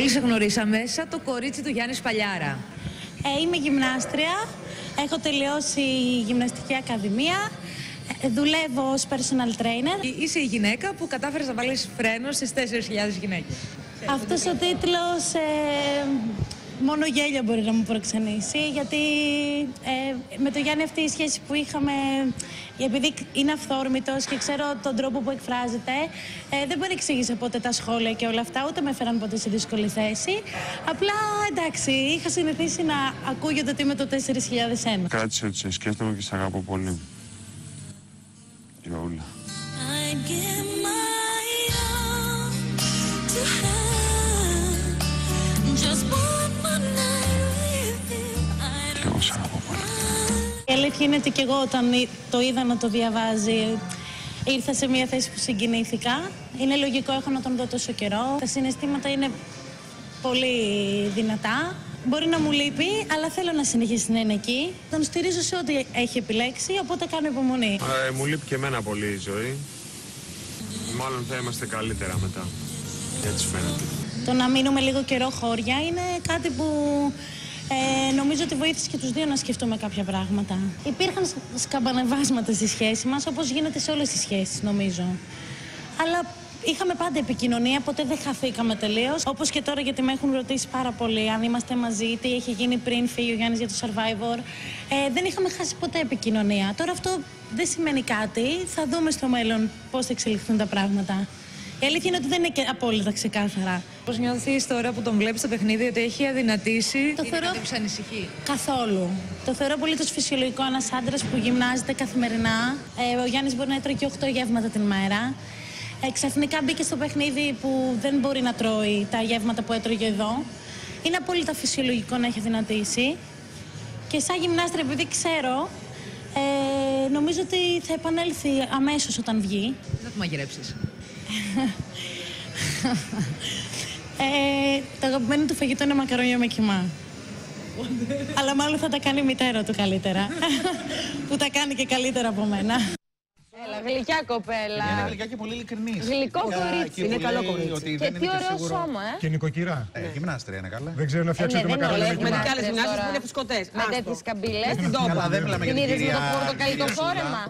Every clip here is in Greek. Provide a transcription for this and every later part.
Όλοι σε γνωρίσαμε σαν το κορίτσι του Γιάννη Σπαλιάρα; Ε, είμαι γυμνάστρια. Έχω τελειώσει γυμναστική ακαδημία. Ε, δουλεύω ως personal trainer. Ε, Είσαι η γυναίκα που κατάφερες να βάλεις φρένο στις 4.000 γυναίκες. Αυτός ο τίτλος ε, μόνο γέλιο μπορεί να μου προξενήσει γιατί ε, με το Γιάννη αυτή η σχέση που είχαμε επειδή είναι αυθόρμητος και ξέρω τον τρόπο που εκφράζεται ε, δεν μπορεί να εξήγησα ποτέ τα σχόλια και όλα αυτά ούτε με έφεραν ποτέ σε δύσκολη θέση απλά εντάξει είχα συνηθίσει να ακούγεται ότι είμαι το 4001 Κράτησε ότι σε σκέφτομαι και σε αγαπώ πολύ. Γιώουλα. I'd Η αλήθεια είναι ότι και εγώ όταν εί- το είδα να το διαβάζει ήρθα σε μια θέση που συγκινήθηκα. Είναι λογικό, έχω να τον δω τόσο καιρό. Τα συναισθήματα είναι πολύ δυνατά. Μπορεί να μου λείπει, αλλά θέλω να συνεχίσει να είναι εκεί. Τον στηρίζω σε ό,τι έχει επιλέξει, οπότε κάνω υπομονή. Ε, μου λείπει και εμένα πολύ η ζωή. Μάλλον θα είμαστε καλύτερα μετά. Έτσι φαίνεται. Το να μείνουμε λίγο καιρό χώρια είναι κάτι που ε, νομίζω ότι βοήθησε και τους δύο να σκεφτούμε κάποια πράγματα. Υπήρχαν σ- σκαμπανεβάσματα στη σχέση μας, όπως γίνεται σε όλες τις σχέσεις νομίζω. Αλλά είχαμε πάντα επικοινωνία, ποτέ δεν χαθήκαμε τελείως. Όπως και τώρα, γιατί με έχουν ρωτήσει πάρα πολύ αν είμαστε μαζί, τι έχει γίνει πριν φύγει ο Γιάννης για το Survivor. Ε, δεν είχαμε χάσει ποτέ επικοινωνία. Τώρα αυτό δεν σημαίνει κάτι. Θα δούμε στο μέλλον πώς θα εξελιχθούν τα πράγματα. Η αλήθεια είναι ότι δεν είναι και απόλυτα ξεκάθαρα. Πώς νιώθεις τώρα που τον βλέπεις στο παιχνίδι ότι έχει αδυνατήσει. Το Είναι θεωρώ- κάτι που σε ανησυχεί. Καθόλου. Το θεωρώ πολύ φυσιολογικό ένας άντρας που γυμνάζεται καθημερινά. Ε, ο Γιάννης μπορεί να τρώει και 8 γεύματα την μέρα. Ε, ξαφνικά μπήκε στο παιχνίδι που δεν μπορεί να τρώει τα γεύματα που έτρωγε εδώ. Είναι απόλυτα φυσιολογικό να έχει αδυνατήσει. Και σαν γυμνάστρια, επειδή ξέρω, ε, νομίζω ότι θα επανέλθει αμέσως όταν βγει. Θα το μαγειρέψεις. Ε, το αγαπημένο του φαγητό είναι μακαρόνια με κιμά. Αλλά μάλλον θα τα κάνει η μητέρα του καλύτερα. που τα κάνει και καλύτερα από μένα. Έλα, γλυκιά κοπέλα. Είναι γλυκιά και πολύ ειλικρινής. Γλυκό κορίτσι. Είναι καλό κορίτσι. Και τι ωραίο σώμα, ε. Και νοικοκυρά. Ε, γυμνάστρια είναι καλά. Δεν ξέρω να φτιάξει Ε, το ναι, δεν μακαρόνι είναι με όλα. κιμά. Έχουμε και άλλες Άντρες γυμνάστρες τώρα. που είναι φουσκωτές. Με Άστο. τέτοιες καμπύλες. Στην τόπα. Καλά, δεν μιλάμε για Την την είδες με κυρία. το πορτοκαλί το κυρία Σούλα. φόρεμα.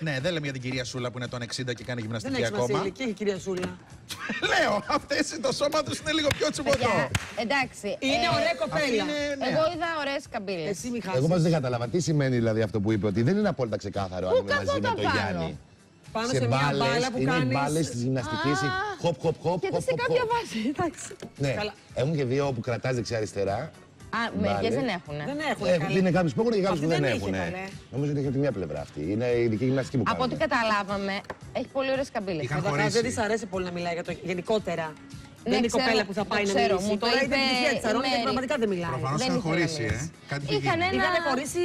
Ναι, δεν λέμε για την κυρία Σούλα που είναι των 60 και κάνει Δεν γυμναστική έχει ακόμα. σημασία ηλικία, η κυρία Σούλα. Λέω, αυτές το σώμα τους είναι λίγο πιο τσιμποτό. Παιδιά, Εντάξει. Είναι ε, ωραία Αυτή κοπέλα. είναι, ναι. Εγώ είδα ωραίες καμπύλες. Εσύ μη Εγώ χάσεις. μας δεν κατάλαβα τι σημαίνει δηλαδή αυτό που είπε, ότι δεν είναι απόλυτα ξεκάθαρο αν Πού είναι μαζί με καθόταν τον πάνω; Γιάννη. Πάνω σε μια μπάλα που είναι οι κάνεις... μπάλες της γυμναστικής. Χοπ, χοπ, χοπ. Γιατί χοπ, σε χοπ, κάποια χοπ. βάση, εντάξει. Ναι, Καλά. έχουν και δύο που κρατάς δεξιά-αριστερά. Α, μερικές Μπάλε. δεν έχουν. Δεν έχουν Έχουν, καλέ. είναι κάποιους που έχουν και κάποιους Αυτή που δεν δεν είχε, έχουν. καλέ. Νομίζω ότι έχει από τη μία πλευρά αυτή. Είναι η ειδική γυμναστική που Από ό,τι κάνουν. καταλάβαμε, έχει πολύ ωραίες καμπύλες. Είχαν Καταρχάς χωρίσει. δεν της αρέσει πολύ να μιλάει για το γενικότερα. Ναι, Δεν είναι η ξέρω, κοπέλα που θα το πάει να ξέρω. μιλήσει. Μου το Τώρα είπε είναι επιτυχία της η Αρώνη και Μέρη. πραγματικά δεν μιλάει. Προφανώς Δεν είχαν ήθελε χωρίσει, να ε. μιλήσει. Κάτι είχε Είχαν γίνει. ένα- Είχαν χωρίσει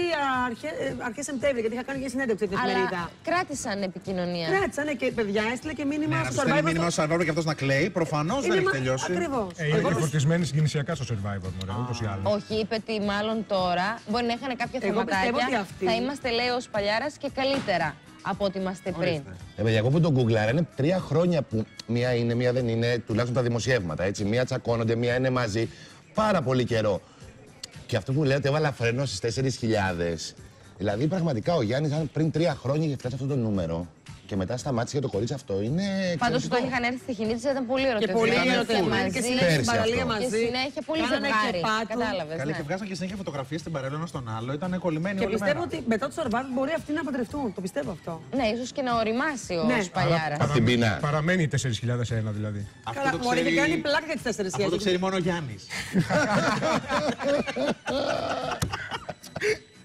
αρχέ Σεπτέμβρη γιατί είχα κάνει και συνέντευξη την Αλλά εφημερίδα. κράτησαν επικοινωνία. Κράτησανε και παιδιά έστειλε και Ναι, μήνυμα να στο του στέλνει Survivor. μήνυμα στο Survivor και αυτός να κλαίει. Προφανώς δεν έχει τελειώσει. Ακριβώς. Ε, είναι και φορτισμένοι συγκινησιακά στο survivor, μωρέ, ούτως ή άλλως. Όχι, είπε ότι μάλλον τώρα μπορεί να είχαν κάποια Εγώ πιστεύω ότι θεματάκια. αυτή- Θα είμαστε, λέει, ως παλιάρας και καλύτερα από ό,τι είμαστε πριν. Ε, παιδιά, εγώ που τον γκουγκλάρα είναι τρία χρόνια που μία είναι, μία δεν είναι, τουλάχιστον τα δημοσιεύματα. Έτσι. Μία τσακώνονται, μία είναι μαζί. Πάρα πολύ καιρό. Και αυτό που λέω ότι έβαλα φρένο στις 4.000. Δηλαδή, πραγματικά ο Γιάννης, αν πριν τρία χρόνια είχε φτάσει αυτό το νούμερο και μετά σταμάτησε για το κορίτσι αυτό, είναι. Πάντως εξαιρετικό. όταν είχαν έρθει στη Χινίτσα ήταν πολύ Και ερωτευμένοι. πολύ Ήταν ερωτευμένοι full. και μαζί. συνέχεια στην Πέρσι παραλία αυτό. μαζί. Και συνέχεια πολύ Κάνανε ζευγάρι. και πάτους. Κατάλαβες. Καλή και βγάζαν και συνέχεια φωτογραφίες στην παρέλα ένας στον άλλο. Ήταν κολλημένοι Και όλη πιστεύω μέρα. ότι μετά το Survivor μπορεί αυτοί να παντρευτούν. Το πιστεύω αυτό. Ναι, ίσως και να οριμάσει ο Ναι. Σπαλιάρας. Απ' την πείνα. Παραμένει 4.001 δηλαδή. Αυτό Καλά, το μου είχε ξέρει- κάνει πλάκα για τις τέσσερις Αυτό το ξέρει μόνο ο Γιάννης.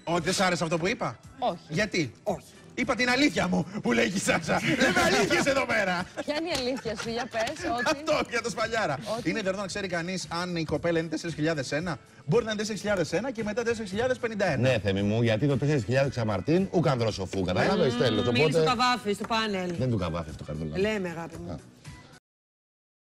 Ότι δεν σ' άρεσε αυτό που είπα; Όχι. Γιατί; Όχι. Είπα την αλήθεια μου που λέει η Σάσα. Λέμε αλήθειες εδώ πέρα. Ποια είναι η αλήθεια σου, για πες, ότι. Αυτό για το σπαλιάρα. Ότι- Είναι δυνατόν να ξέρει κανείς αν η κοπέλα είναι 4.001. Μπορεί να είναι 4.001 και μετά 4.051. Ναι, Θέμη μου, γιατί το 4.000 ξαμαρτίν, ουκ ανδρό σοφού. Κατάλαβε, τέλο. Μίλησε στο Οπότε. καβάφι, στο πάνελ. Δεν του καβάφεις αυτό καρδούλα. Λέμε, αγάπη μου.